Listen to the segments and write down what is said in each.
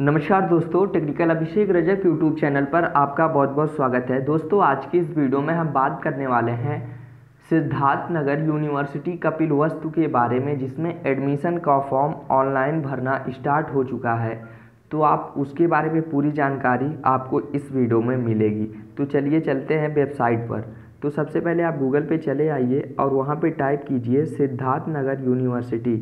नमस्कार दोस्तों, technical Abhishek Rajak YouTube channel पर आपका बहुत बहुत स्वागत है। दोस्तों, आज की इस वीडियो में हम बात करने वाले हैं सिद्धार्थ नगर यूनिवर्सिटी कपिल वस्तु के बारे में, जिसमें एडमिशन का फॉर्म ऑनलाइन भरना स्टार्ट हो चुका है। तो आप उसके बारे में पूरी जानकारी आपको इस वीडियो में मिलेगी। तो चलिए चलते हैं वेबसाइट पर। तो सबसे पहले आप गूगल पे चले आइए और वहाँ पे टाइप कीजिए सिद्धार्थ नगर यूनिवर्सिटी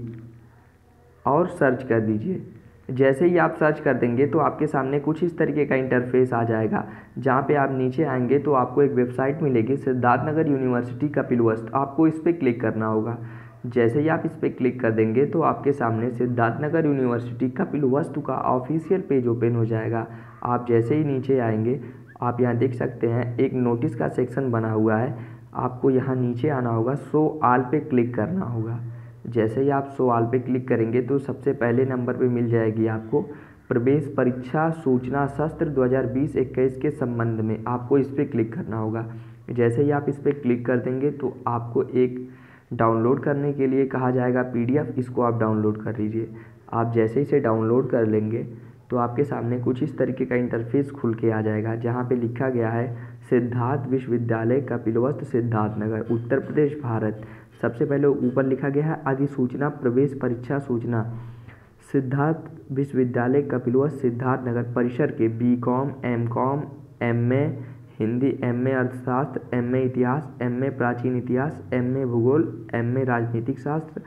और सर्च कर दीजिए। जैसे ही आप सर्च कर देंगे तो आपके सामने कुछ इस तरीके का इंटरफेस आ जाएगा, जहाँ पे आप नीचे आएँगे तो आपको एक वेबसाइट मिलेगी, सिद्धार्थ नगर यूनिवर्सिटी कपिलवस्त आपको इस पर क्लिक करना होगा। जैसे ही आप इस पर क्लिक कर देंगे तो आपके सामने सिद्धार्थ नगर यूनिवर्सिटी कपिलवस्तु का ऑफिशियल पेज ओपन हो जाएगा। आप जैसे ही नीचे आएँगे, आप यहाँ देख सकते हैं, एक नोटिस का सेक्शन बना हुआ है। आपको यहाँ नीचे आना होगा सो आल पे क्लिक करना होगा। जैसे ही आप सवाल पे क्लिक करेंगे तो सबसे पहले नंबर पे मिल जाएगी आपको प्रवेश परीक्षा सूचना शस्त्र 2020-21 के संबंध में। आपको इस पर क्लिक करना होगा। जैसे ही आप इस पर क्लिक कर देंगे तो आपको एक डाउनलोड करने के लिए कहा जाएगा पीडीएफ इसको आप डाउनलोड कर लीजिए। आप जैसे इसे डाउनलोड कर लेंगे तो आपके सामने कुछ इस तरीके का इंटरफेस खुल के आ जाएगा, जहाँ पे लिखा गया है सिद्धार्थ विश्वविद्यालय कपिलवस्त सिद्धार्थ नगर, उत्तर प्रदेश, भारत। सबसे पहले ऊपर लिखा गया है, अधिसूचना, प्रवेश परीक्षा सूचना। सिद्धार्थ विश्वविद्यालय कपिलवस्त सिद्धार्थ नगर परिसर के B com M com M A Hindi M A अर्थशास्त्र एम ए इतिहास एम ए प्राचीन इतिहास एम ए भूगोल एम ए राजनीतिक शास्त्र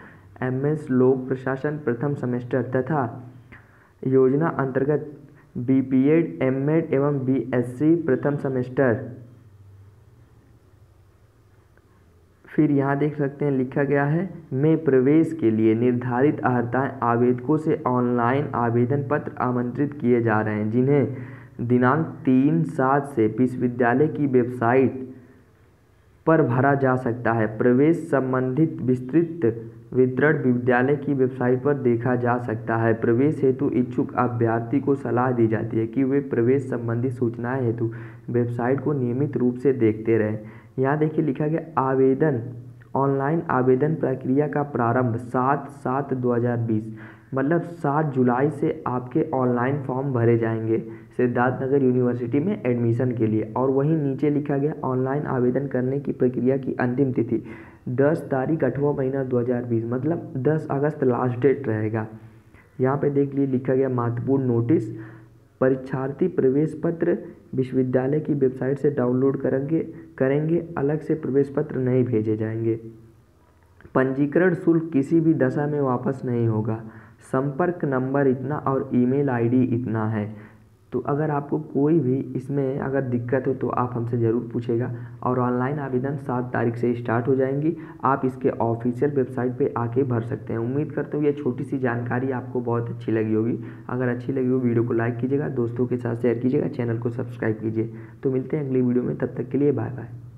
एम एस लोक प्रशासन प्रथम सेमेस्टर तथा योजना अंतर्गत B B Ed M Ed एवं बी एस सी प्रथम सेमेस्टर। फिर यहाँ देख सकते हैं, लिखा गया है, में प्रवेश के लिए निर्धारित अर्ताएँ आवेदकों से ऑनलाइन आवेदन पत्र आमंत्रित किए जा रहे हैं। जिन्हें दिनांक तीन सात से विश्वविद्यालय की वेबसाइट पर भरा जा सकता है। प्रवेश संबंधित विस्तृत वितरण विद्यालय की वेबसाइट पर देखा जा सकता है। प्रवेश हेतु इच्छुक अभ्यर्थी को सलाह दी जाती है कि वे प्रवेश संबंधी सूचनाएँ हेतु वेबसाइट को नियमित रूप से देखते रहें। यहाँ देखिए लिखा गया आवेदन ऑनलाइन आवेदन प्रक्रिया का प्रारंभ सात सात दो हज़ार बीस मतलब सात जुलाई से आपके ऑनलाइन फॉर्म भरे जाएँगे। सिद्धार्थ नगर यूनिवर्सिटी में एडमिशन के लिए। और वहीं नीचे लिखा गया, ऑनलाइन आवेदन करने की प्रक्रिया की अंतिम तिथि दस तारीख अठवा महीना 2020 मतलब 10 अगस्त लास्ट डेट रहेगा। यहाँ पे देख लिए लिखा गया महत्वपूर्ण नोटिस। परीक्षार्थी प्रवेश पत्र विश्वविद्यालय की वेबसाइट से डाउनलोड करेंगे करेंगे, अलग से प्रवेश पत्र नहीं भेजे जाएँगे। पंजीकरण शुल्क किसी भी दशा में वापस नहीं होगा। संपर्क नंबर इतना और ईमेल आईडी इतना है। तो अगर आपको कोई भी इसमें अगर दिक्कत हो तो आप हमसे ज़रूर पूछेगा और ऑनलाइन आवेदन सात तारीख से स्टार्ट हो जाएँगी। आप इसके ऑफिशियल वेबसाइट पे आके भर सकते हैं। उम्मीद करते हूँ ये छोटी सी जानकारी आपको बहुत अच्छी लगी होगी। अगर अच्छी लगी हो वीडियो को लाइक कीजिएगा, दोस्तों के साथ शेयर कीजिएगा, चैनल को सब्सक्राइब कीजिए। तो मिलते हैं अगली वीडियो में, तब तक के लिए बाय बाय